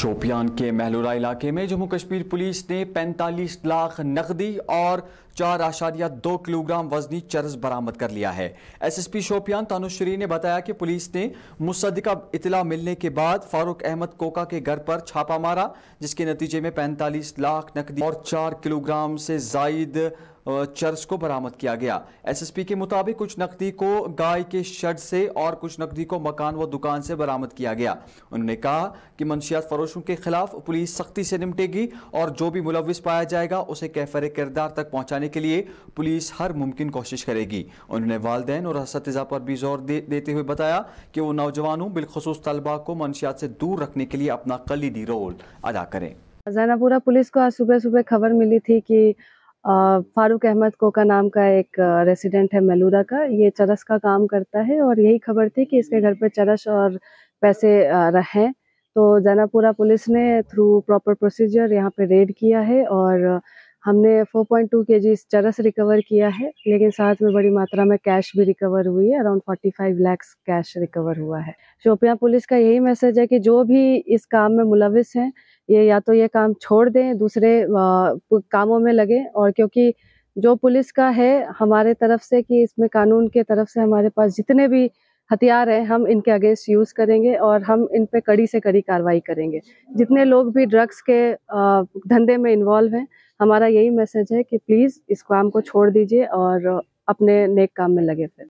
शोपियान के महलूरा इलाके में जम्मू कश्मीर पुलिस ने 45 लाख नकदी और चार आशारिया दो किलोग्राम वजनी चरस बरामद कर लिया है। एसएसपी शोपियान तानुश्री ने बताया कि पुलिस ने मुसदिका इतला मिलने के बाद फारूक अहमद कोका के घर पर छापा मारा, जिसके नतीजे में 45 लाख नकदी और चार किलोग्राम से जायद चर्च को बरामद किया गया। एसएसपी के मुताबिक कुछ नकदी को गाय के शड से और कुछ नकदी को मकान व दुकान से बरामद किया गया। उन्होंने कहा कि मंशियात फरोशों के खिलाफ पुलिस सख्ती से निपटेगी और जो भी मुलविस पाया जाएगा उसे कैफर किरदार तक पहुँचाने के लिए पुलिस हर मुमकिन कोशिश करेगी। उन्होंने वालदेन और इसतजा पर भी ज़ोर दे, देते हुए बताया कि वो नौजवानों बिलखसूस तलबा को मंशियात से दूर रखने के लिए अपना कलीदी रोल अदा करें। जैनापुरा पुलिस को आज सुबह सुबह खबर मिली थी कि फारूक अहमद कोका नाम का एक रेसिडेंट है मेलूरा का। ये चरस का काम करता है और यही खबर थी कि इसके घर पे चरस और पैसे रहें। तो जैनापुरा पुलिस ने थ्रू प्रॉपर प्रोसीजर यहाँ पे रेड किया है और हमने 4.2 पॉइंट चरस रिकवर किया है, लेकिन साथ में बड़ी मात्रा में कैश भी रिकवर हुई है अराउंड 45 लैक्स कैश रिकवर हुआ है। शोपिया पुलिस का यही मैसेज है कि जो भी इस काम में मुलविस हैं, ये या तो ये काम छोड़ दें, दूसरे कामों में लगे, और क्योंकि जो पुलिस का है हमारे तरफ़ से कि इसमें कानून के तरफ़ से हमारे पास जितने भी हथियार हैं, हम इनके अगेंस्ट यूज़ करेंगे और हम इन पर कड़ी से कड़ी कार्रवाई करेंगे। जितने लोग भी ड्रग्स के धंधे में इन्वॉल्व हैं, हमारा यही मैसेज है कि प्लीज़ इस काम को छोड़ दीजिए और अपने नेक काम में लगे फिर।